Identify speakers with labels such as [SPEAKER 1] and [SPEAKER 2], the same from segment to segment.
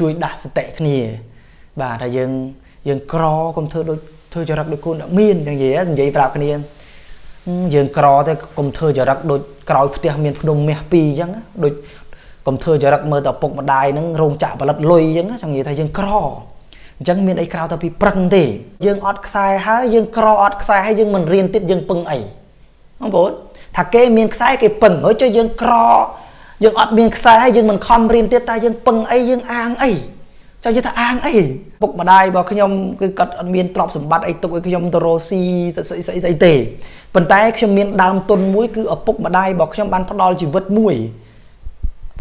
[SPEAKER 1] ជួយដាស់សតិគ្នា បាទថាយើងយើងក្រកុំធ្វើដូចធ្វើចរិតដូចគូនអត់មានយ៉ាងនិយាយនិយាយប្រាប់គ្នាយើងក្រទៅកុំធ្វើចរិតដូចក្រោយផ្ទះមានភ្នំមាសពីរអញ្ចឹងដូចកុំធ្វើចរិតមើលតែពុកម្ដាយហ្នឹងរោងចក្រផលិតលុយអញ្ចឹងចង់និយាយថាយើងក្រអញ្ចឹងមានអីក្រៅទៅពីប្រឹងទេយើងអត់ខ្សែហើយយើងក្រអត់ខ្សែហើយយើងមិនរៀនទៀតយើងពឹងអីបងប្អូនថាគេមានខ្សែគេពឹងហើយចុះយើងក្រ យើងអត់មានខ្សែហើយយើងមិនខំរៀនទៀតតែយើងពឹងអីយើងអាងអីចង់និយាយថាអាងអីពុកម្ដាយរបស់ខ្ញុំគឺគាត់អត់មានទ្រព្យសម្បត្តិអីទុកឲ្យខ្ញុំទៅរកស៊ីទៅស្អីស្អីស្អីទេប៉ុន្តែខ្ញុំមានដើមទុនមួយគឺឪពុកម្ដាយរបស់ខ្ញុំបានផ្ដល់ជីវិតមួយ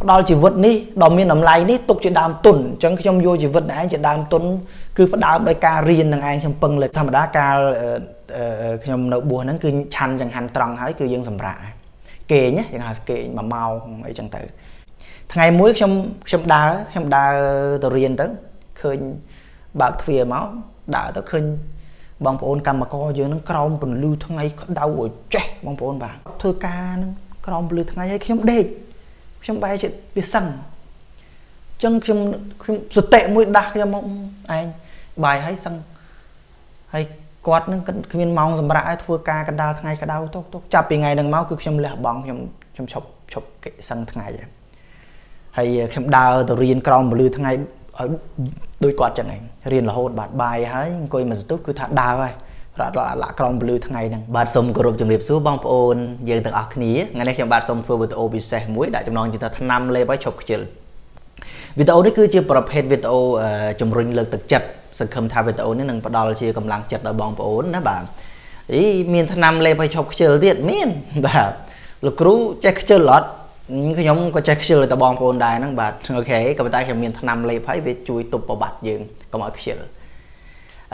[SPEAKER 1] ផ្ដល់ជីវិតនេះដ៏មានតម្លៃនេះទុកជាដើមទុនអញ្ចឹងខ្ញុំយកជីវិតឯងជាដើមទុនគឺផ្ដើមដោយការរៀននឹងឯងខ្ញុំពឹងលើធម្មតាកាលខ្ញុំនៅបួសហ្នឹងគឺឆាន់ចង្ហាន់ត្រង់ហើយគឺយើងសម្រាក គេងយើងហៅគេង1ម៉ោងអីចឹងទៅថ្ងៃមួយខ្ញុំខ្ញុំដើរខ្ញុំដើរទៅរៀនទៅឃើញបើកទ្វារមកដើរទៅឃើញបងប្អូនកម្មករយើងនឹងក្រោមពន្លឺថ្ងៃក្តៅឲ្យចេះបងប្អូនបាទធ្វើការនឹងក្រោមពន្លឺថ្ងៃឲ្យខ្ញុំដេកខ្ញុំបែរជាវាសឹងអញ្ចឹងខ្ញុំខ្ញុំសតិមួយដាស់ខ្ញុំមកឯងបាយឲ្យសឹងហើយ គាត់នឹងគ្មានម៉ោងសម្រាប់ឲ្យធ្វើការកណ្ដាលថ្ងៃក្តៅទុកទុកចាប់ពីថ្ងៃហ្នឹងមកគឺខ្ញុំលះបង់ខ្ញុំខ្ញុំឈប់ឈប់កិសឹងថ្ងៃហើយខ្ញុំដើរទៅរៀនក្រោមពលឺថ្ងៃឲ្យដូចគាត់ចឹងឯងរៀនរហូតបាទបាយហើយអង្គុយមួយសន្ទុះគឺថាដើរហើយប្រាក់លាក់ក្រោមពលឺថ្ងៃហ្នឹងបាទសូមគោរពជំរាបសួរបងប្អូនយើងទាំងអស់គ្នាថ្ងៃនេះខ្ញុំបាទសូមធ្វើវីដេអូពិសេសមួយដាក់ចំណងជើងថាឆ្នាំលេបឲ្យឈប់ខ្ជិលវីដេអូនេះគឺជាប្រភេទវីដេអូជំរុញលើកទឹកចិត្ត សង្ឃឹមថាវីដេអូនេះនឹងផ្ដល់ជាកម្លាំងចិត្តដល់បងប្អូនណាបាទអីមានឆ្នាំលេបឲ្យឈប់ខ្ជិលទៀតមានបាទលោកគ្រូចេះខ្ជិលអត់ខ្ញុំក៏ចេះខ្ជិលទៅបងប្អូនដែរហ្នឹងបាទអូខេក៏ប៉ុន្តែខ្ញុំមានឆ្នាំលេបហើយវាជួយទប់ប្របាត់យើងកុំឲ្យខ្ជិល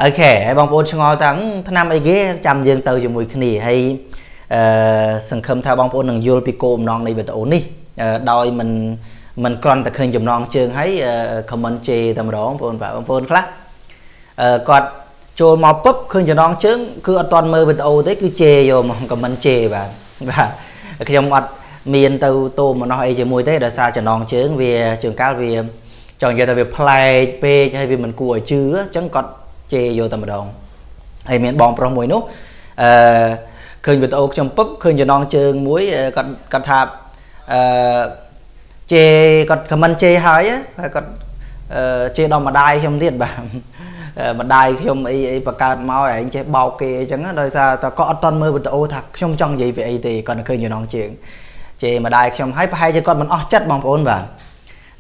[SPEAKER 1] អូខេហើយបងប្អូនឆ្ងល់តាំងឆ្នាំអីគេចាំយើងទៅជាមួយគ្នាហើយអឺសង្ឃឹមថាបងប្អូននឹងយល់ពីគោលបំណងនៃវីដេអូនេះដោយមិនមិនគ្រាន់តែឃើញចំណងជើងហើយ comment ជេរតែម្ដងបងប្អូនបាទបងប្អូនខ្លះ គាត់ចូលមកពឹបឃើញចំណងជើងគឺអត់ទាន់មើលវីដេអូទេគឺជេរយកមក comment ជេរបាទបាទខ្ញុំអត់មានទៅតោមម្នោះអីជាមួយទេដោយសារចំណងជើងវាជើងកាលវាចង់និយាយថាវាប្លែកពេកហើយវាមិនគួរឲ្យជឿអញ្ចឹងគាត់ជេរយកតែម្ដងហើយមានបងប្រុសមួយនោះអឺឃើញវីដេអូខ្ញុំពឹបឃើញចំណងជើងមួយគាត់គាត់ថាអឺជេរគាត់ខមមិនជេរហើយហើយគាត់អឺជេរដល់ម្ដាយខ្ញុំទៀតបាទ ម្ដាយខ្ញុំអីអីបង្កើតមកឯងចេះបោកគេអញ្ចឹងដោយសារតែគាត់អត់តន់មើលវីដេអូថាខ្ញុំចង់និយាយពីអីទេគាត់ឃើញចំណងជើងជេរម្ដាយខ្ញុំហើយប្រហែលជាគាត់មិនអស់ចិត្តបងប្អូនបាទ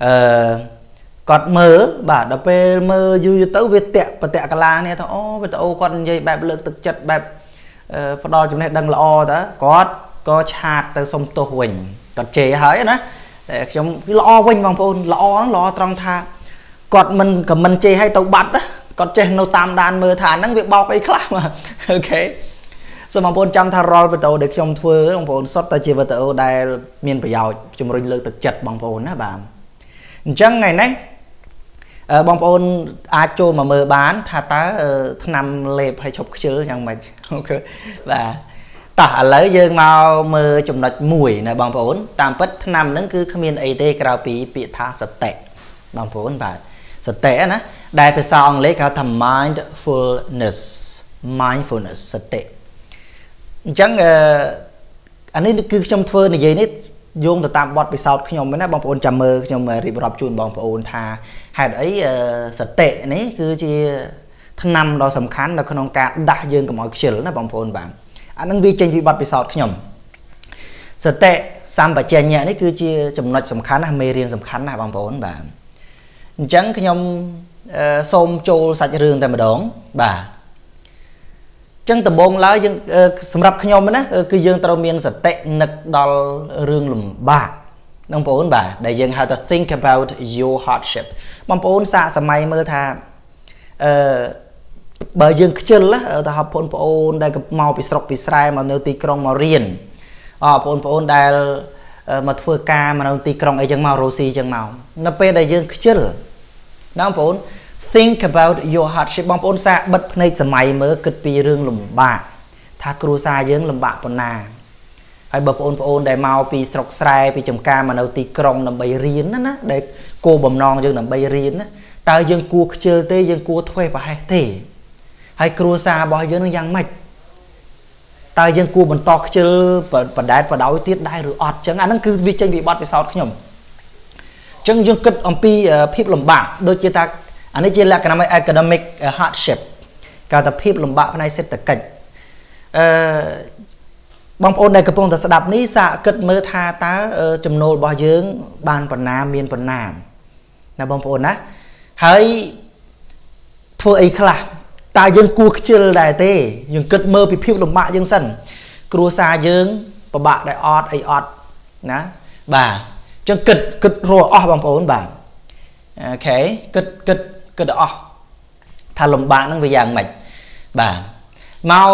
[SPEAKER 1] អឺគាត់មើលបាទដល់ពេលមើលយូរយូរទៅវាតាក់បតាក់កាឡានេះថាអូវីដេអូគាត់និយាយបែបលើកទឹកចិត្តបែបផ្ដល់ចំណេះដឹងល្អតើគាត់ក៏ឆាតទៅសុំទោសវិញគាត់ជេរហើយណាតែខ្ញុំល្អវិញបងប្អូនល្អហ្នឹងល្អត្រង់ថាគាត់មិនក៏មិនជេរឲ្យទៅបាត់ គាត់ចេះនៅតាមដានមើលថាហ្នឹងវាបោកអីខ្លះអូខេសូមបងប្អូនចាំថារាល់វីដេអូដែលខ្ញុំធ្វើបងប្អូនសុទ្ធតែជាវីដេអូដែលមានប្រយោជន៍ជំរុញលើកទឹកចិត្តបងប្អូនណាបាទអញ្ចឹងថ្ងៃនេះបងប្អូនអាចចូលមកមើលបាន ថាតើឆ្នាំលេបឲ្យឈប់ខ្ជិលយ៉ាងម៉េចអូខេបាទតោះឥឡូវយើងមកមើលចំណុចមួយណាបងប្អូន តាមពិតឆ្នាំហ្នឹងគឺគ្មានអីទេក្រៅពីពាក្យថាសតិបងប្អូនបាទ សតិណាដែលភាសាអង់គ្លេសគេហៅថា mindfulness mindfulness សតិអញ្ចឹងអឺអានេះគឺខ្ញុំធ្វើនិយាយនេះយោងទៅតាមបទពិសោធន៍ខ្ញុំណាបងប្អូនចាំមើលខ្ញុំរៀបរាប់ជូនបងប្អូនថាហេតុអីសតិនេះគឺជាឆ្នាំដ៏សំខាន់នៅក្នុងការដាស់យើងកុំឲ្យខ្ជិលណាបងប្អូនបាទអានឹងវាចេញពីបទពិសោធន៍ខ្ញុំសតិសម្បជញ្ញៈនេះគឺជាចំណុចសំខាន់ណាមេរៀនសំខាន់ណាបងប្អូនបាទ អញ្ចឹងខ្ញុំសូមចូលសាច់រឿងតែម្ដងបាទចឹងដំបូងឡើយយើងសម្រាប់ខ្ញុំណាគឺយើងត្រូវមានសតិនឹកដល់រឿងលំបាកបងប្អូនបាទដែលយើងហៅថា think about your hardship បងប្អូនសាកសម័យមើលថាអឺបើយើងខ្ជិលទៅហៅបងប្អូនដែលមកពីស្រុកពីស្រែមកនៅទីក្រុងមករៀនអបងប្អូនដែលមកធ្វើការមកនៅទីក្រុងអីចឹងមករស់ស៊ីចឹងមកនៅពេលដែលយើងខ្ជិលណា បងប្អូន think about your hardship បងប្អូនសាកបិទភ្នែកសម័យមើលគិតពីរឿងលំបាកថាគ្រួសារយើងលំបាកប៉ុណ្ណាហើយបើបងប្អូនដែលមកពីស្រុកស្រែពីចំការមកនៅទីក្រុងដើម្បីរៀនណាណាដែលគោលបំណងយើងដើម្បីរៀនណាតើយើងគួរខ្ជិលទេយើងគួរធ្វេសប្រហែសទេហើយគ្រួសាររបស់យើងនឹងយ៉ាងម៉េចតើយើងគួរបន្តខ្ជិលបដែតបដោយទៀតដែរឬអត់ចឹងអាហ្នឹងគឺវាចេញពីបទពិសោធន៍ខ្ញុំ ចឹងយើងគិតអំពីភាពលំបាកដូចជាថាអានេះជាលក្ខណៈ academic hardship កាលថាភាពលំបាកផ្នែកសេដ្ឋកិច្ចអឺបងប្អូនដែលកំពុងតែស្ដាប់នេះសាកគិតមើលថាតើចំណូលរបស់យើង បានប៉ុណ្ណាមានប៉ុណ្ណាណាបងប្អូនណាហើយធ្វើអីខ្លះតើយើងគួរខ្ជិលដែរទេយើងគិតមើលពីភាពលំបាកយើងសិនគ្រួសារយើងពិបាកដែរអត់អីអត់ណាបាទ ចឹងគិតគិតរអស់បងប្អូនបាទអូខេគិតគិតគិតអស់ថាលំបាកហ្នឹងវាយ៉ាងម៉េចបាទមក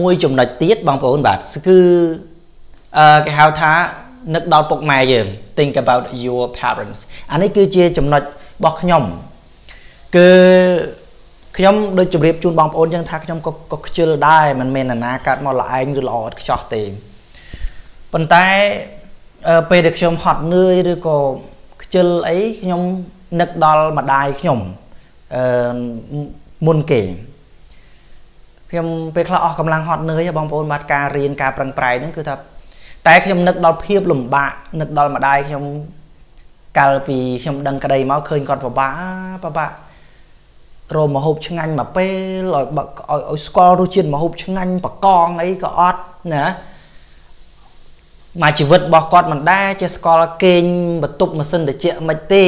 [SPEAKER 1] មួយចំណុចទៀតបងប្អូនបាទគឺអឺគេហៅថានឹកដល់ពុកម៉ែយើង think about your parents អានេះគឺជាចំណុចរបស់ខ្ញុំគឺខ្ញុំដូចជម្រាបជូនបងប្អូនចឹងថាខ្ញុំក៏ក៏ខ្ជិលដែរមិនមែនណាកាត់មកល្អឯងឬល្អឥតខ្ចោះទេប៉ុន្តែ ពេលដែលខ្ញុំហត់នឿយឬក៏ខ្ជិលអីខ្ញុំនឹកដល់ម្ដាយខ្ញុំអឺមុនគេខ្ញុំពេលខ្លះអស់កម្លាំងហត់នឿយបងប្អូនបាទការរៀនការប្រឹងប្រែងហ្នឹងគឺថាតែខ្ញុំនឹកដល់ភាពលំបាកនឹកដល់ម្ដាយខ្ញុំកាលពីខ្ញុំដឹងក្តីមកឃើញគាត់ពិបាកពិបាករមហូបឆ្ងាញ់មកពេលឲ្យឲ្យស្គាល់រសជាតិមហូបឆ្ងាញ់បកងអីក៏អត់ណា មកជីវិតរបស់គាត់មិនដែរចេះស្គាល់គេងបន្ទប់ម៉ាស៊ីនត្រជាក់មិនទេ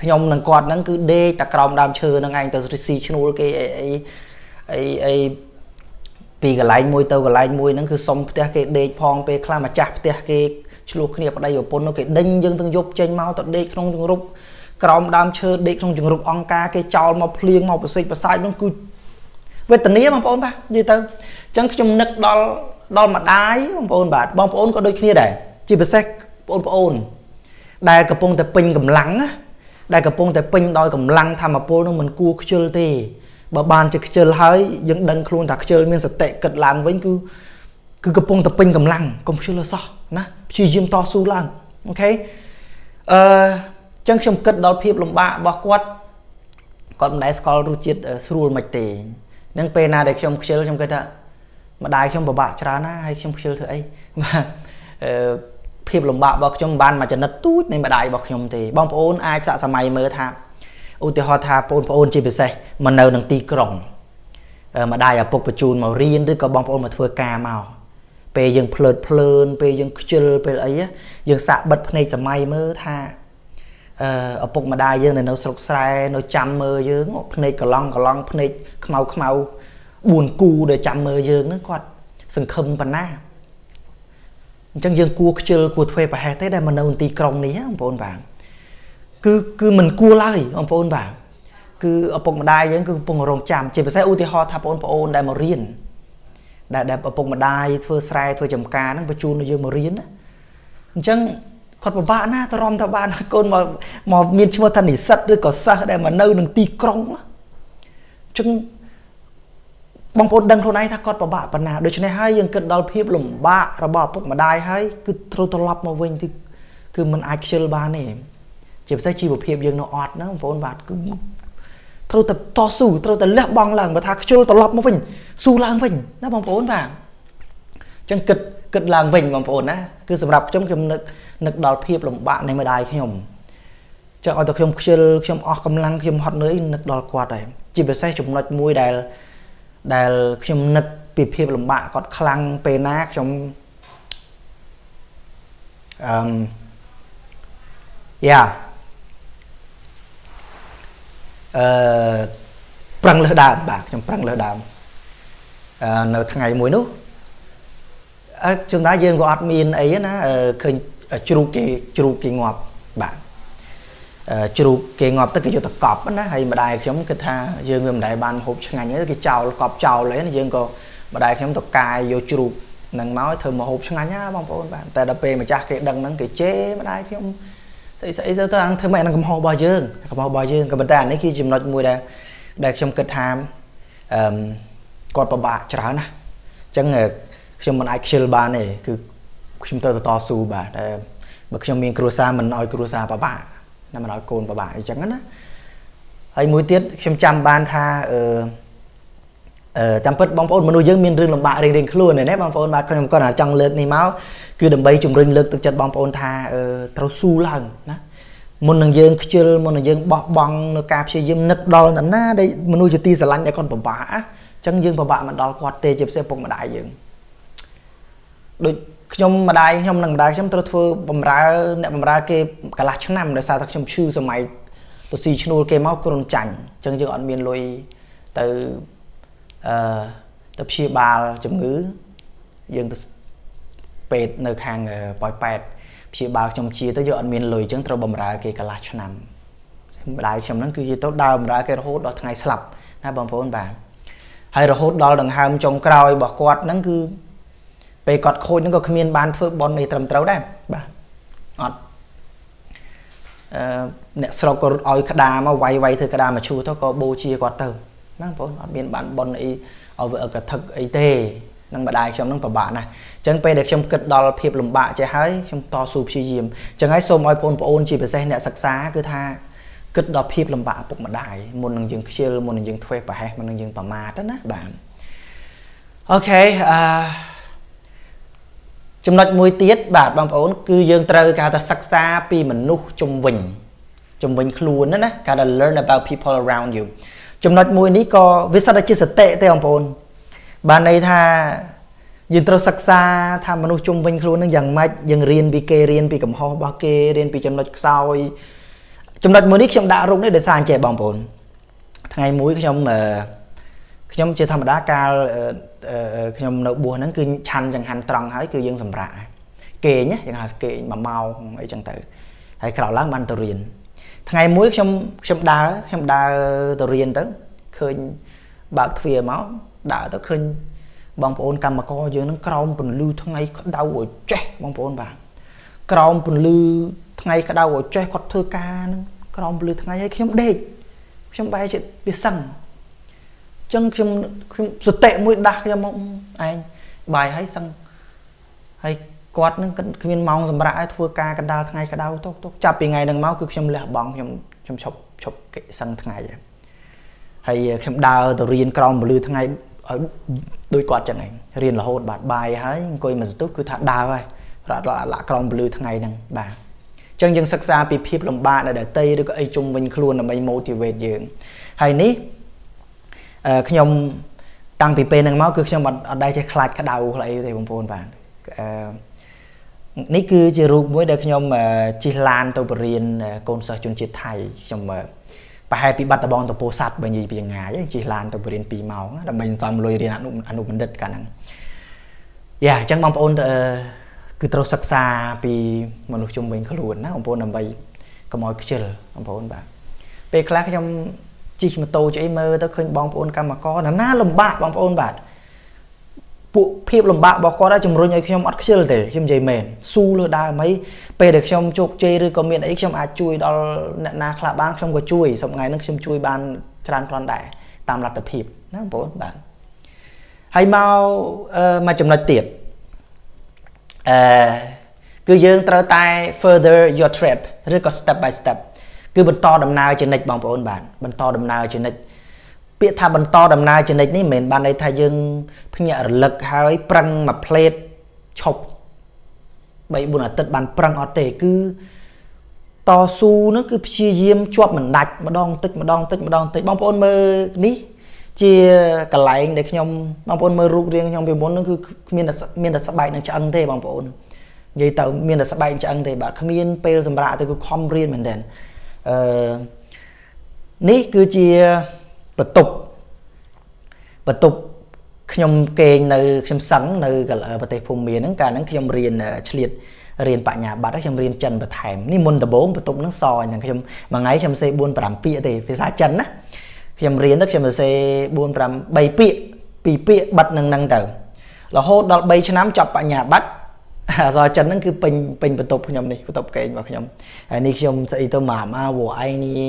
[SPEAKER 1] ខ្ញុំនឹងគាត់ហ្នឹងគឺដេកតែក្រោមដើមឈើហ្នឹងឯងទៅស៊ីឈ្នួលគេអីអីអីអីពីកន្លែងមួយទៅកន្លែងមួយហ្នឹងគឺសុំផ្ទះគេដេកផងពេលខ្លះម្ចាស់ផ្ទះគេឆ្លោះគ្នាប្តីប្រពន្ធនោះគេដេញយើងទាំងយប់ចេញមកទៅដេកក្នុងជង្រុកក្រោមដើមឈើដេកក្នុងជង្រុកអង្ការគេចោលមកភ្លៀងមកប្រសិទ្ធប្រសាយនោះគឺវេទនាបងប្អូនបាទនិយាយទៅអញ្ចឹងខ្ញុំនឹកដល់ ដល់ម្ដាយបងប្អូនបាទបងប្អូនក៏ដូចគ្នាដែរជាពិសេសបងប្អូន ដែលកំពុងតែពេញកម្លាំងណាដែលកំពុងតែពេញដោយកម្លាំងធម្មពលនោះមិនគួរខ្ជិលទេបើបានជាខ្ជិលហើយយើងដឹងខ្លួនថាខ្ជិលមានសតិគិតឡើងវិញគឺគឺកំពុងតែពេញកម្លាំងកុំខ្ជិលឲ្យសោះណាព្យាយាមតស៊ូឡើងអូខេអឺចឹងខ្ញុំគិតដល់ភាពលំបាករបស់គាត់គាត់មិនដែលស្គាល់រសជាតិស្រួលមិនទេនឹងពេលណាដែលខ្ញុំខ្ជិលខ្ញុំគិតថា ម្ដាយខ្ញុំពិបាកច្រើនណាស់ហើយខ្ញុំខ្ជិលធ្វើអីបាទអឺភាពលំបាករបស់ខ្ញុំបានមកចំណិតទូចនៃម្ដាយរបស់ខ្ញុំទេបងប្អូនអាចសាកសម័យមើលថាឧទាហរណ៍ថាបងប្អូនជាពិសេសមកនៅនឹងទីក្រុងម្ដាយឪពុកបញ្ជូនមករៀនឬក៏បងប្អូនមកធ្វើការមកពេលយើងភ្លើតភ្លើនពេលយើងខ្ជិលពេលអីយើងសាក់បិទភ្នែកសម័យមើលថាអឺឪពុកម្ដាយយើងនៅនៅស្រុកស្រែនៅចាំមើលយើងភ្នែកកឡង់កឡង់ភ្នែកខ្មៅខ្មៅ 4គូដែលចាំមើលយើងហ្នឹងគាត់សង្ឃឹមប៉ុណ្ណាអញ្ចឹងយើងគួរខ្ជិលគួរធ្វើប្រហែសទេដែលមកនៅទីក្រុងនេះបងប្អូនបាទគឺគឺមិនគួរឡើយបងប្អូនបាទគឺឪពុកម្ដាយយើងគឺកំពុងរងចាំជាពិសេសឧទាហរណ៍ថាបងប្អូនដែលមករៀនដែលដែលឪពុកម្ដាយធ្វើស្រែធ្វើចំការហ្នឹងបញ្ជូនយើងមករៀនណាអញ្ចឹងគាត់ពិបាកណាស់ទៅរំថាបានកូនមកមកមានឈ្មោះថានិស្សិតឬក៏សិស្សដែលមកនៅនឹងទីក្រុងអញ្ចឹង បងប្អូនដឹងខ្លួនឯងថាគាត់ពិបាកប៉ុណ្ណាដូច្នេះហើយយើងគិតដល់ភាពលំបាករបស់ឪពុកម្ដាយហើយគឺត្រូវត្រឡប់មកវិញគឺគឺมันអាចខ្ជិលបានទេជាពិសេសជីវភាពយើងនៅអត់ណាបងប្អូនបាទគឺត្រូវតែតស៊ូត្រូវតែលះបង់ឡើងបើថាខ្ជិលត្រឡប់មកវិញស៊ូឡើងវិញណាបងប្អូនបាទអញ្ចឹងគិតគិតឡើងវិញបងប្អូនណាគឺសម្រាប់ខ្ញុំខ្ញុំនឹកនឹកដល់ភាពលំបាកនៃម្ដាយខ្ញុំចឹងឲ្យតែខ្ញុំខ្ជិលខ្ញុំអស់កម្លាំងខ្ញុំហត់នឿយនឹកដល់គាត់ហើយជាពិសេសចំណុចមួយដែល ដែលខ្ញុំនឹកពីភាពលំបាកគាត់ខ្លាំងពេលណាខ្ញុំអឺយ៉ាអឺប្រឹងលើសដើមបាទខ្ញុំប្រឹងលើសដើមអឺនៅថ្ងៃមួយនោះអឺជំនាយើងក៏អត់មានអីណាឃើញជ្រូកគេជ្រូកគេងាប់បាទ ជ្រូកគេងាប់ទឹកគេយកទៅកប់ណាហើយម្ដាយខ្ញុំគិតថាយើងវាមិនដែលបានហូបឆ្ងាញ់ទេគេចោលកប់ចោលហើយយើងក៏ម្ដាយខ្ញុំទៅកាយយកជ្រូកនឹងមកធ្វើមកហូបឆ្ងាញ់ណាបងប្អូនបាទតែដល់ពេលម្ចាស់គេដឹងហ្នឹងគេជេរម្ដាយខ្ញុំស្អីស្អីទៅទៅអានឹងធ្វើម៉េចអានឹងកំហុសរបស់យើងកំហុសរបស់យើងក៏ប៉ុន្តែអានេះគឺចំណុចមួយដែលដែលខ្ញុំគិតថាអឺគាត់ពិបាកច្រើនណាអញ្ចឹងខ្ញុំមិនអាចខ្ជិលបានទេគឺខ្ញុំទៅតស៊ូបាទតែបើខ្ញុំមានគ្រួសារមិនឲ្យគ្រួសារពិបាក ណាមិនឲ្យកូនពិបាកអញ្ចឹងណាហើយមួយទៀតខ្ញុំចាំបានថាអឺអឺចាំពិតបងប្អូនមនុស្សយើងមានរឿងលំបាករៀងៗខ្លួនណាបងប្អូនបាទខ្ញុំគាត់ចង់លើកនេះមកគឺដើម្បីជំរុញលើកទឹកចិត្តបងប្អូនថាត្រូវស៊ូឡើងណាមុននឹងយើងខ្ជិលមុននឹងយើងបោះបង់នៅការព្យាយាមនឹកដល់ណាណាដែលមនុស្សជាទីស្រឡាញ់ដែលគាត់ពិបាកអញ្ចឹងយើងពិបាកមិនដល់គាត់ទេជាពិសេសពុកម្ដាយយើងដូច ខ្ញុំម្ដាយខ្ញុំនិងម្ដាយខ្ញុំត្រូវធ្វើបំរើអ្នកបំរើគេកន្លះឆ្នាំដោយសារតែខ្ញុំឈឺសម័យទៅស៊ីឈ្នួលគេមកគ្រុនចាញ់អញ្ចឹងយើងអត់មានលុយទៅអឺទៅព្យាបាលជំងឺយើងទៅពេទ្យនៅខាងប៉ោយប៉ែតព្យាបាលខ្ញុំជាទៅយើងអត់មានលុយអញ្ចឹងត្រូវបំរើគេកន្លះឆ្នាំម្ដាយខ្ញុំហ្នឹងគឺជាទៅដើរបំរើគេរហូតដល់ថ្ងៃស្លាប់ណាបងប្អូនបាទហើយរហូតដល់ដង្ហើមចុងក្រោយរបស់គាត់ហ្នឹងគឺ ពេលគាត់ខូចហ្នឹងក៏គ្មានបានធ្វើបន់នេះត្រឹមត្រូវដែរបាទអត់អឺអ្នកស្រុកក៏រត់ឲ្យក្តារមកវាយវាយធ្វើក្តារមកឈូទៅក៏បូជាគាត់ទៅបងប្អូនអត់មានបានបន់អីឲ្យវាកថឹកអីទេនឹងម្ដាយខ្ញុំនឹងពិបាកណាស់អញ្ចឹងពេលដែលខ្ញុំគិតដល់ភាពលំបាកចេះហើយខ្ញុំតស៊ូព្យាយាមអញ្ចឹងហើយសូមឲ្យបងប្អូនជាពិសេសអ្នកសិក្សាគឺថាគិតដល់ភាពលំបាកឪពុកម្ដាយមុននឹងយើងខ្ជិលមុននឹងយើងធ្វេសប្រហែសមុននឹងយើងប្រមាទណាបាទអូខេអឺ ចំណុចមួយទៀតបាទបងប្អូន គឺយើងត្រូវគេហៅថាសិក្សាពីមនុស្សជំវិញជំវិញខ្លួនណាណាគេថា learn about people around you ចំណុចមួយនេះក៏វាសិតតែជាសតិទេបងប្អូនបានន័យថាយើងត្រូវសិក្សាថាមនុស្សជុំវិញខ្លួននឹងយ៉ាងម៉េចយើងរៀនពីគេរៀនពីកំហុសរបស់គេរៀនពីចំណុចខ្សោយចំណុចមួយនេះខ្ញុំដាក់រូបនេះដោយសារអញ្ចេះបងប្អូនថ្ងៃមួយខ្ញុំខ្ញុំជាធម្មតាកាល ខ្ញុំនៅបួសហ្នឹងគឺឆាន់ចង្ហាន់ត្រង់ហើយគឺយើងសម្រាកគេងយើងហៅគេង1ម៉ោងអីចឹងទៅហើយក្រោយឡើងបានទៅរៀនថ្ងៃមួយខ្ញុំខ្ញុំដើរខ្ញុំដើរទៅរៀនទៅឃើញបើកទ្វារមកដើរទៅឃើញបងប្អូនកម្មករយើងនឹងក្រោមពន្លឺថ្ងៃក្តៅឲ្យចេះបងប្អូនបាទក្រោមពន្លឺថ្ងៃក្តៅឲ្យចេះគាត់ធ្វើការនឹងក្រោមពន្លឺថ្ងៃឲ្យខ្ញុំដេកខ្ញុំបែរជាវាសឹងអញ្ចឹងខ្ញុំខ្ញុំសតិមួយដាស់ខ្ញុំមកឯងបាយឲ្យសឹងហើយគាត់នឹងគ្មានម៉ោងសម្រាប់ឲ្យធ្វើការកណ្ដាលថ្ងៃក្តៅទុកទុកចាប់ពីថ្ងៃហ្នឹងមកគឺខ្ញុំលះបង់ខ្ញុំខ្ញុំឈប់ឈប់កិសឹងថ្ងៃហើយខ្ញុំដើរទៅរៀនក្រោមពលឺថ្ងៃឲ្យដូចគាត់ចឹងឯងរៀនរហូតបាទបាយហើយអង្គុយមួយសន្ទុះគឺថាដើរហើយប្រត់ឡាក់ក្រោមពលឺថ្ងៃហ្នឹងបាទចឹងយើងសិក្សាពីភាពលំបាកនៅដតីឬក៏អីជុំវិញខ្លួនដើម្បី motivate យើងហើយនេះ ខ្ញុំតាំងពីពេលហ្នឹងមកគឺខ្ញុំអត់អត់ដែរចេះខ្លាចក្តៅខ្លាអីទេបងប្អូនបាទអឺនេះគឺជារូបមួយដែលខ្ញុំជិះឡានទៅបរៀនកូនសិស្សជនជាតិថៃខ្ញុំប្រហែលពីបាត់ដំបងទៅពោធិ៍សាត់បើនិយាយពីចម្ងាយជិះឡានទៅបរៀន2ម៉ោងដើម្បីសន្សំលុយរៀនអនុអនុបណ្ឌិតកាលហ្នឹងយ៉ាអញ្ចឹងបងប្អូនគឺត្រូវសិក្សាពីមនុស្សជុំវិញខ្លួនណាបងប្អូនដើម្បីកុំឲ្យខ្ជិលបងប្អូនបាទពេលខ្លះខ្ញុំ ជិះម៉ូតូជិះមើលទៅឃើញបងប្អូនកម្មករណាណាលំបាកបងប្អូនបាទពួកភាពលំបាករបស់គាត់ឲ្យជំរុញឲ្យខ្ញុំអត់ខ្ជិលទេខ្ញុំនិយាយមែនស៊ូលើដើមអីពេលដែលខ្ញុំជោគជ័យឬក៏មានអីខ្ញុំអាចជួយដល់អ្នកណាខ្លះបានខ្ញុំក៏ជួយសប្ងៃហ្នឹងខ្ញុំជួយបានច្រើនគ្រាន់ដែរតាមលទ្ធភាពណាបងប្អូនបាទហើយមកមកចំណុចទៀតអឺគឺយើងត្រូវតែ further your trip ឬក៏ step by step គឺបន្តដំណើរជានិច្ចបងប្អូនបាទបន្តដំណើរជានិច្ចពាក្យថាបន្តដំណើរជានិច្ចនេះមិនមែនបានន័យថាយើងភ្ញាក់រលឹកហើយប្រឹងមួយផ្លេតឈប់3 4អាទិត្យបានប្រឹងអត់ទេគឺតស៊ូហ្នឹងគឺព្យាយាមជាប់មិនដាច់ម្ដងតិចម្ដងតិចម្ដងតិចបងប្អូនមើលនេះជាកន្លែងដែលខ្ញុំបងប្អូនមើលរូបរាងខ្ញុំពីមុនហ្នឹងគឺមានតែមានតែស្បែកនឹងឆ្អឹងទេបងប្អូននិយាយទៅមានតែស្បែកឆ្អឹងទេបាទគ្មានពេលសម្រាប់ទៅគឺខំរៀនមែនតើ អឺនេះគឺជាបន្ទប់បន្ទប់ខ្ញុំគេងនៅខ្ញុំសឹងនៅប្រទេសភូមាហ្នឹងកាលហ្នឹងខ្ញុំរៀនឆ្លៀតរៀនបញ្ញាបត្រខ្ញុំរៀនចិនបន្ថែមនេះមុនដំបូងបន្ទប់ហ្នឹងសអញ្ចឹងខ្ញុំមួយថ្ងៃខ្ញុំសេ4 5ពាក្យទេភាសាចិនណាខ្ញុំរៀនទៅខ្ញុំសរសេរ4 5 3ពាក្យ2ពាក្យបិទនឹងហ្នឹងទៅរហូតដល់3ឆ្នាំចប់បញ្ញាបត្រ អសរចិនហ្នឹងគឺពេញពេញបន្ទប់ខ្ញុំនេះបន្ទប់កេងរបស់ខ្ញុំហើយនេះខ្ញុំស្អីទៅម៉ាម៉ាវ៉ៃនេះ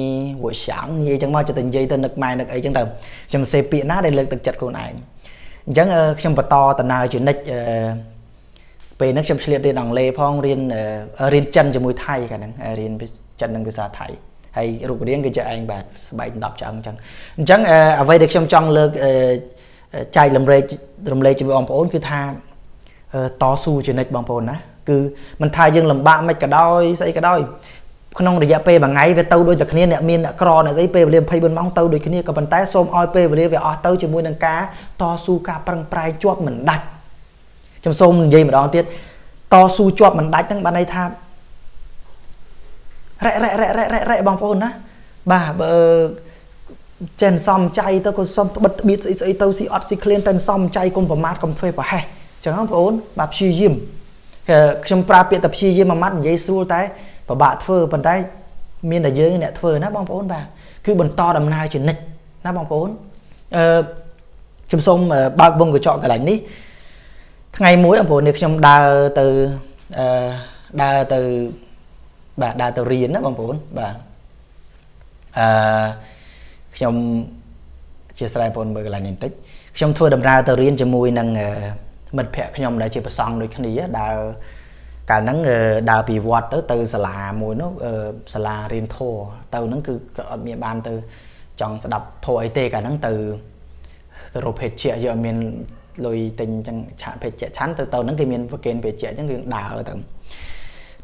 [SPEAKER 1] វ៉ាសាំងនេះអីចឹងមកចិត្តនិយាយទៅនឹកម៉ែនឹកអីចឹងទៅខ្ញុំសេពាក្យណាដែលលើកទឹកចិត្តខ្លួនឯងអញ្ចឹងខ្ញុំបន្តដំណើរជានិច្ចពេលហ្នឹងខ្ញុំឆ្លៀតរៀនអង់គ្លេសផងរៀនរៀនចិនជាមួយថៃកាលហ្នឹងរៀនចិននិងភាសាថៃហើយរូបរាងគឺជាឯងបាទស្បែក10ឆ្អឹងអញ្ចឹងអញ្ចឹងអ្វីដែលខ្ញុំចង់លើកចែករំលែករំលែកជាមួយបងប្អូនគឺថា តស៊ូជានិច្ចបងប្អូនណាគឺមិនថាយើងលំបាកមិនក៏ដោយស្អីក៏ដោយក្នុងរយៈពេលមួយថ្ងៃវាទៅដូចតែគ្នាអ្នកមានអ្នកក្រអ្នកស្អីពេលវេលា24ម៉ោងទៅដូចគ្នាក៏ប៉ុន្តែសូមឲ្យពេលវេលាវាអស់ទៅជាមួយនឹងការតស៊ូការប្រឹងប្រែងជាប់មិនដាច់ខ្ញុំសូមនិយាយម្ដងទៀតតស៊ូជាប់មិនដាច់ហ្នឹងបានន័យថារ៉ែរ៉ែរ៉ែរ៉ែរ៉ែរ៉ែបងប្អូនណាបាទបើចេះសំចៃទៅក៏សុំត្បិតត្បៀតស្អីស្អីទៅស៊ីអត់ស៊ីឃ្លានទៅសំចៃកុំប្រមាថកុំធ្វើប្រហែសអញ្ចឹងបងប្អូនបាទព្យាយាមខ្ញុំប្រើពាក្យតែព្យាយាមមួយម៉ាត់និយាយស្រួលតែពិបាកធ្វើប៉ុន្តែ មានតែយើងអ្នកធ្វើណាបងប្អូនបាទគឺបន្តដំណើរជានិច្ចណាបងប្អូនអឺខ្ញុំសូមបើកវងកញ្ចក់កន្លែងនេះថ្ងៃមួយបងប្អូននេះខ្ញុំដើរទៅអឺដើរទៅបាទដើរទៅរៀនណាបងប្អូនបាទអឺខ្ញុំអធិស្ឋានបងប្អូនមើលកន្លែងនេះបន្តិចខ្ញុំធ្វើដំណើរទៅរៀនជាមួយនឹង មិត្តភ័ក្តិខ្ញុំដែលជាប្រសង់ដូចគ្នាដើរកាលហ្នឹងដើរពីវត្តទៅទៅសាលាមួយនោះសាលារៀនធម៌ទៅហ្នឹងគឺអត់មានបានទៅចង់ស្ដាប់ធម៌អីទេកាលហ្នឹងទៅទៅរកភេទជាយកមានលុយទិញចឹងឆាតភេទជាឆាន់ទៅទៅហ្នឹងគេមានប្រកេនភេទជាចឹងគឺដើរទៅ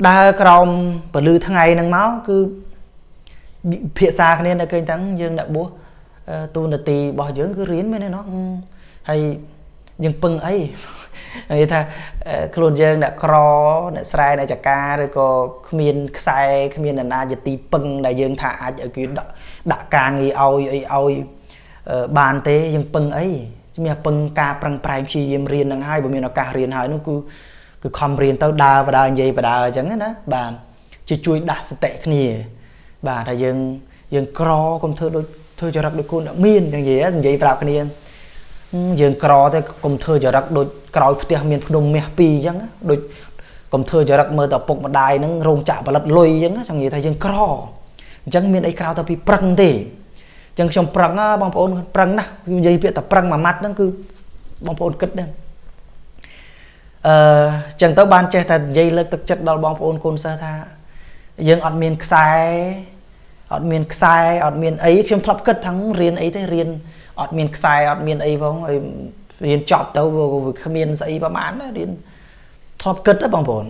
[SPEAKER 1] ដើរក្រោមពលឺថ្ងៃហ្នឹងមកគឺភាសាគ្នានៅគេអញ្ចឹងយើងអ្នកបួសទូនាទីរបស់យើងគឺរៀនមែនទេណោះហើយ យើងពឹងអីនិយាយថាខ្លួនយើងអ្នកក្រអ្នកស្រែអ្នកចកាឬក៏គ្មានខ្សែគ្មានអាណាយទីពឹងដែលយើងថាអាចឲ្យគេដាក់ដាក់ការងារឲ្យអីឲ្យបានទេយើងពឹងអីជំនះពឹងការប្រឹងប្រែងព្យាយាមរៀននឹងហើយបើមានឱកាសរៀនហើយនោះគឺគឺខំរៀនទៅដើរបដើនិយាយបដើអញ្ចឹងណាបាទជាជួយដាស់សតិគ្នា បាទថាយើងយើងក្រកុំធ្វើដូចធ្វើចរិតដូចគូនមានយ៉ាងនិយាយនិយាយប្រាប់គ្នា យើងក្រទេកុំធ្វើចរិតដូចក្រោយផ្ទះមានភ្នំមាសពីរអញ្ចឹងដូចកុំធ្វើចរិតមើលតែឪពុកម្ដាយហ្នឹងរោងចក្រផលិតលុយអញ្ចឹងចង់និយាយថាយើងក្រអញ្ចឹងមានអីក្រៅទៅពីប្រឹងទេអញ្ចឹងខ្ញុំប្រឹងបងប្អូនប្រឹងណាស់និយាយពាក្យតែប្រឹងមួយម៉ាត់ហ្នឹងគឺបងប្អូនគិតដែរអឺអញ្ចឹងទៅបានចេះតែនិយាយលើកទឹកចិត្តដល់បងប្អូនកូនសិស្សថា យើងអត់មានខ្សែអត់មានខ្សែអត់មានអីខ្ញុំធ្លាប់គិតថារៀនអីទេរៀន អត់មានខ្សែអត់មានអីផងហើយរៀនចប់ទៅវាគ្មានស្អីប្រហែលណារៀនធ្លាប់គិតទេបងប្អូន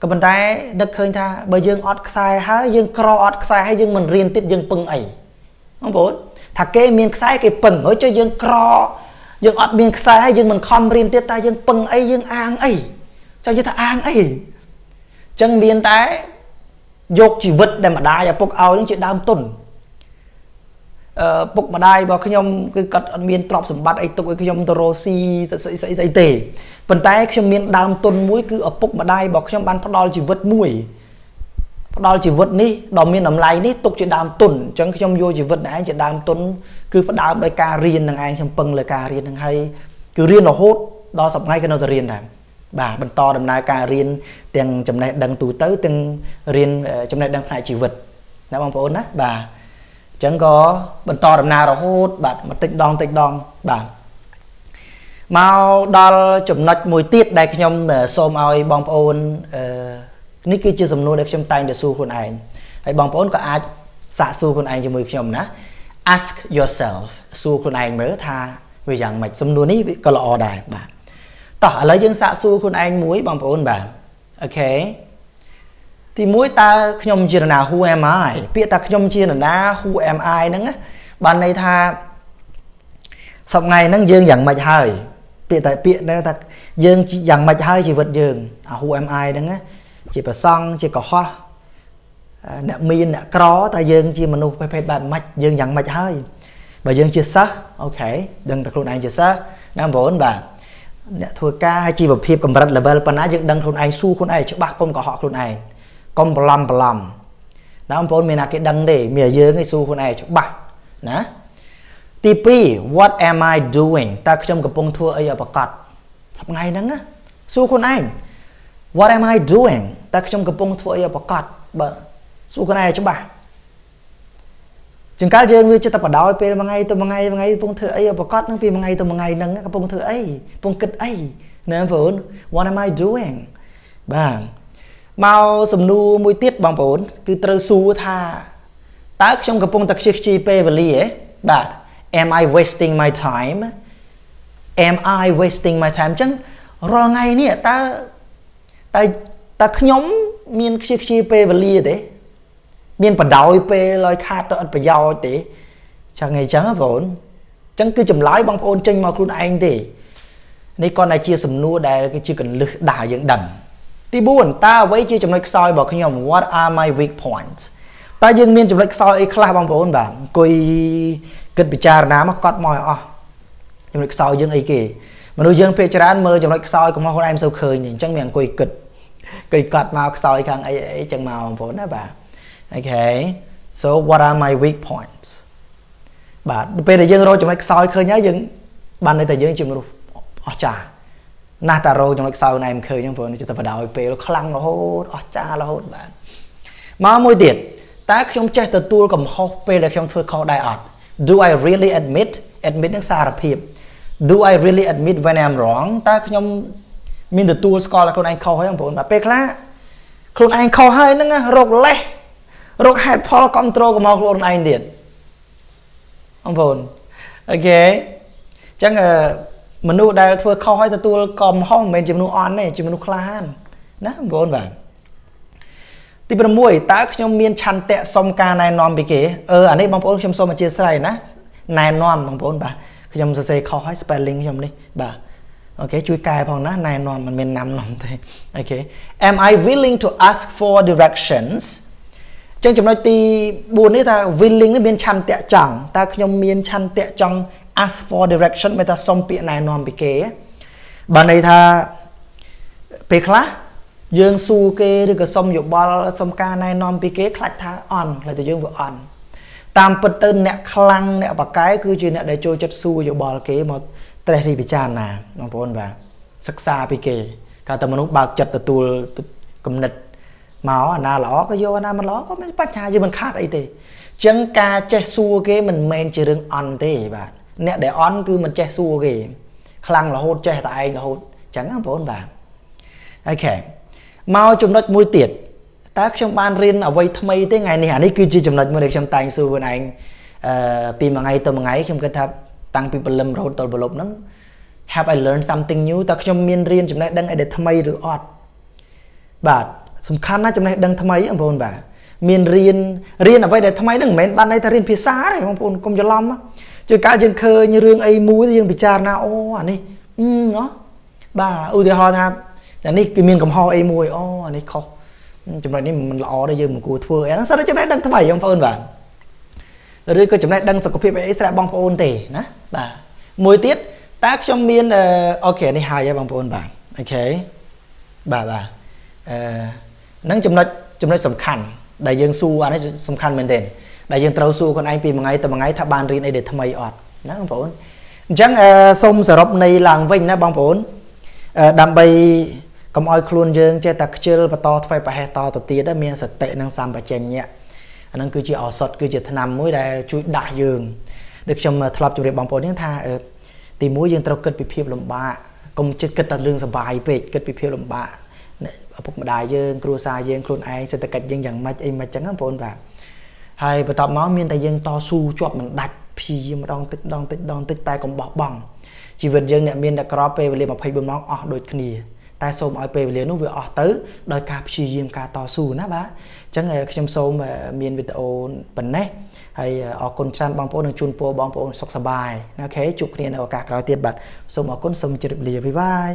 [SPEAKER 1] ក៏ប៉ុន្តែនឹកឃើញថាបើយើងអត់ខ្សែហើយយើងក្រអត់ខ្សែហើយយើងមិនរៀនទៀតយើងពឹងអីបងប្អូនថាគេមានខ្សែគេពឹងហើយចុះយើងក្រយើងអត់មានខ្សែហើយយើងមិនខំរៀនទៀតតើយើងពឹងអីយើងអាងអីចង់និយាយថាអាងអីអញ្ចឹងមានតែយកជីវិតដែលម្ដាយឪពុកឲ្យនឹងជាដើមទុនអឺ ពុកម្ដាយរបស់ខ្ញុំគឺគាត់អត់មានទ្រព្យសម្បត្តិអីទុកឲ្យខ្ញុំទៅរស់ស៊ីទៅស្អីស្អីស្អីទេប៉ុន្តែខ្ញុំមានដើមទុនមួយគឺឪពុកម្ដាយរបស់ខ្ញុំបានផ្ដល់ជីវិតមួយផ្ដល់ជីវិតនេះដ៏មានតម្លៃនេះទុកជាដើមទុនអញ្ចឹងខ្ញុំយកជីវិតឯងជាដើមទុនគឺផ្ដើមដោយការរៀននឹងឯងខ្ញុំពឹងលើការរៀននឹងហើយគឺរៀនរហូតដល់សប្តាហ៍ក៏នៅតែរៀនដែរបាទបន្តដំណើរការរៀនទាំងចំណេះដឹងទូទៅទាំងរៀនចំណេះដឹងផ្នែកជីវិតណាបងប្អូនណាបាទអញ្ចឹងក៏បន្តដំណើររហូត បាទមកតិចដងតិចដងបាទមកដល់ចំណុចមួយទៀតដែលខ្ញុំសូមឲ្យបងប្អូនអឺនេះគឺជាសំណួរដែលខ្ញុំតែងតែសួរខ្លួនឯងហើយបងប្អូនក៏អាចសាកសួរខ្លួនឯងជាមួយខ្ញុំណា ask yourself សួរខ្លួនឯងមើលថាវាយ៉ាងម៉េចសំណួរនេះក៏ល្អដែរបាទតោះឥឡូវយើងសាកសួរខ្លួនឯងមួយបងប្អូនបាទអូខេ ទី1តើខ្ញុំជានរណា who am I ពាក្យថាខ្ញុំជានរណា who am I ហ្នឹងបានន័យថាសប្ងៃហ្នឹងយើងយ៉ាងម៉េចហើយ ពាក្យតែពាក្យហ្នឹងថាយើងយ៉ាងម៉េចហើយជីវិតយើងអា who am I ហ្នឹងជាប្រសង់ជាកុហកអ្នកមានអ្នកក្រតើយើងជាមនុស្សប្រភេទបែបម៉េចយើងយ៉ាងម៉េចហើយបើយើងជាសិស្សអូខេដឹងតែខ្លួនឯងជាសិស្សណាបងប្អូនបាទអ្នកធ្វើការឲ្យជីវភាពកម្រិត level ប៉ុណ្ណាយើងដឹងខ្លួនឯងស៊ូខ្លួនឯងច្បាស់កុំកុហកខ្លួនឯង កុំបន្លំបន្លំណាបងប្អូនមានណាគេដឹងទេមានយើងឯងស៊ូខ្លួនឯងច្បាស់ណាទី2 what am i doing តើខ្ញុំកំពុងធ្វើអីឲ្យប្រកបសប្ងៃហ្នឹងណាស៊ូខ្លួនឯង what am i doing តើខ្ញុំកំពុងធ្វើអីឲ្យប្រកបបើស៊ូខ្លួនឯងច្បាស់ចង្កាលយើងវាចិត្តតែបដោយពេលមួយថ្ងៃទៅមួយថ្ងៃមួយថ្ងៃកំពុងធ្វើអីប្រកាសនឹងពីមួយថ្ងៃទៅមួយថ្ងៃហ្នឹងកំពុងធ្វើអីកំពុងគិតអីណាបងប្អូន what am i doing បាទ មកសំណួរមួយទៀតបងប្អូន គឺត្រូវសួរថាតើខ្ញុំកំពុងតែខ្ជិះខ្ជីពេលវេលាទេបាទ am i wasting my time am i wasting my time អញ្ចឹងរាល់ថ្ងៃនេះតើតើតើខ្ញុំមានខ្ជិះខ្ជីពេលវេលាទេមានបដោយពេលឲ្យខាតទៅអត់ប្រយោជន៍ទេចឹងអីចឹងបងប្អូនចឹងគឺចម្លើយបងប្អូនចេញមកខ្លួនឯងទេនេះគាត់តែជាសំណួរដែលគឺជាកលឹះដាស់យើងដឹង ទី4តើអ្វីជាចំណុចខ្សោយរបស់ខ្ញុំ what are my weak points តើយើងមានចំណុចខ្សោយអីខ្លះបងប្អូនបាទអង្គុយគិតពិចារណាមកកត់មកឲ្យអស់ចំណុចខ្សោយយើងអីគេមនុស្សយើងភាគច្រើនមើលចំណុចខ្សោយកំហុសខ្លួនឯងមិនសូវឃើញទេអញ្ចឹងមានអង្គុយគិតគិតកត់មកខ្សោយខាងអីអីចឹងមកបងប្អូនណាបាទ okay so what are my weak points បាទពេលដែលយើងរកចំណុចខ្សោយឃើញហើយយើងបានន័យថាយើងជាមនុស្សអស្ចារ្យ ណាស់តារោចំណុចខ្សោយណែមិនឃើញហ្នឹងព្រោះនេះទៅបដ ாய் ពេលខ្លាំងរហូតអស្ចារ្យរហូតបាទមកមួយទៀតតើខ្ញុំចេះទទួលកំហុសពេលដែលខ្ញុំធ្វើខុសដែរអត់ Do I really admit admit នឹងសារភាព Do I really admit when I'm wrong តើខ្ញុំមានទទួលស្គាល់ថាខ្លួនឯងខុសហើយបងប្អូនបាទពេលខ្លះខ្លួនឯងខុសហើយហ្នឹងរកលេសរកហេតុផលគ្រប់គ្រងកុំមកខ្លួនឯងទៀតបងប្អូនអូខេអញ្ចឹង មនុស្សដែលធ្វើខុសហើយទទួលកំហុសមិនមែនជាមនុស្សអន់ទេជាមនុស្សក្លាហានណាបងប្អូនបាទទី6តើខ្ញុំមានឆន្ទៈសុំការណែនាំពីគេអឺអានេះបងប្អូនខ្ញុំសូមអធិស្ឋានណាណែនាំបងប្អូនបាទខ្ញុំសរសេរខុសហើយ spelling ខ្ញុំនេះបាទអូខេជួយកែផងណាណែនាំមិនមែនណាំនាំទេអូខេ am i willing to ask for directions ចឹងចំណុចទី4នេះថា willing នេះមានឆន្ទៈចង់តើខ្ញុំមានឆន្ទៈចង់ ask for direction មិនថាសុំពាក្យណែនាំពីគេបើន័យថាពេលខ្លះយើងសួរគេឬក៏សុំយោបល់សុំការណែនាំពីគេខ្លាចថាអន់ខ្លាចតែយើងវាអន់តាមពិតទៅអ្នកខ្លាំងអ្នកបកែគឺជាអ្នកដែលចូលចិត្តសួរយោបល់គេមកត្រេះរិះពិចារណាបងប្អូនបាទសិក្សាពីគេកាលតែមនុស្សបើកចិត្តទទួលគំនិតមកអាណាល្អក៏យកអាណាមិនល្អក៏មានបញ្ហាយើងមិនខាតអីទេអញ្ចឹងការចេះសួរគេមិនមែនជារឿងអន់ទេបាទ អ្នកដែលអន់គឺមិនចេះសួរគេខ្លាំងរហូតចេះតែឯងរហូតអញ្ចឹងបងប្អូនបាទអូខេមកចំណុចមួយទៀតតើខ្ញុំបានរៀនអ្វីថ្មីទេថ្ងៃនេះអានេះគឺជាចំណុចមួយដែលខ្ញុំតែងសួរខ្លួនឯងអឺពីមួយថ្ងៃទៅមួយថ្ងៃខ្ញុំគិតថាតាំងពីព្រលឹមរហូតដល់ប្រលប់ហ្នឹង have I learned something new តើខ្ញុំមានរៀនចំណេះដឹងអីដែលថ្មីឬអត់បាទសំខាន់ណាស់ចំណេះដឹងថ្មីបងប្អូនបាទមានរៀនរៀនអ្វីដែលថ្មីហ្នឹងមិនមែនបានន័យថារៀនភាសាទេបងប្អូនកុំច្រឡំ ជួយកើតយើងឃើញរឿងអីមួយយើងពិចារណាអូអានេះណោះបាទឧទាហរណ៍ថាអានេះគឺមានកំហុសអីមួយអូអានេះខុសចំណុចនេះមិនល្អទេយើងមិនគួរធ្វើអីហ្នឹងសិនតែចំណេះដឹងថ្មីបងប្អូនបាទឬក៏ចំណេះដឹងសុខភាពអីស្រែបងប្អូនទេណាបាទមួយទៀតតើខ្ញុំមានអូខេនេះហើយហើយបងប្អូនបាទអូខេបាទបាទអឺនឹងចំណុចចំណុចសំខាន់ដែលយើងសួរអានេះសំខាន់មែនទែន ដែលយើងត្រូវសួរខ្លួនឯងពីមួយថ្ងៃទៅមួយថ្ងៃថាបានរៀនអីដែលថ្មីអត់ណាបងប្អូនអញ្ចឹងសូមសរុបនៃឡើងវិញណាបងប្អូនដើម្បីកុំឲ្យខ្លួនយើងចេះតែខ្ជិលបន្តធ្វើប្រហែសតទៅទៀតមានសតិនិងសម្បជញ្ញៈអានឹងគឺជាឱសថគឺជាថ្នាំមួយដែលជួយដាស់យើងដូចខ្ញុំធ្លាប់ជម្រាបបងប្អូនហ្នឹងថាទីមួយយើងត្រូវគិតពីភាពលំបាកកុំចិត្តគិតតែរឿងសុបាយពេកគិតពីភាពលំបាកឪពុកម្ដាយយើងគ្រួសារយើងខ្លួនឯងសេដ្ឋកិច្ចយើងយ៉ាងម៉េចអីម៉េចចឹងបងប្អូនបាទ ហើយបន្ទាប់មកមានតែយើងតស៊ូជាប់មិនដាច់ព្យាយាមម្ដងតិចម្ដងតិចម្ដងតិចតែកុំបោះបង់ជីវិតយើងអ្នកមានតែក្របពេលវេលា24ម៉ោងអស់ដូចគ្នាតែសូមឲ្យពេលវេលានោះវាអស់ទៅដោយការព្យាយាមការតស៊ូណាបាទអញ្ចឹងខ្ញុំសូមមានវីដេអូប៉ុណ្ណេះហើយអរគុណច្រើនបងប្អូននិងជូនពរបងប្អូនសុខសប្បាយអូខេជួបគ្នានៅឱកាសក្រោយទៀតបាទសូមអរគុណសូមជម្រាបលាបាយបាយ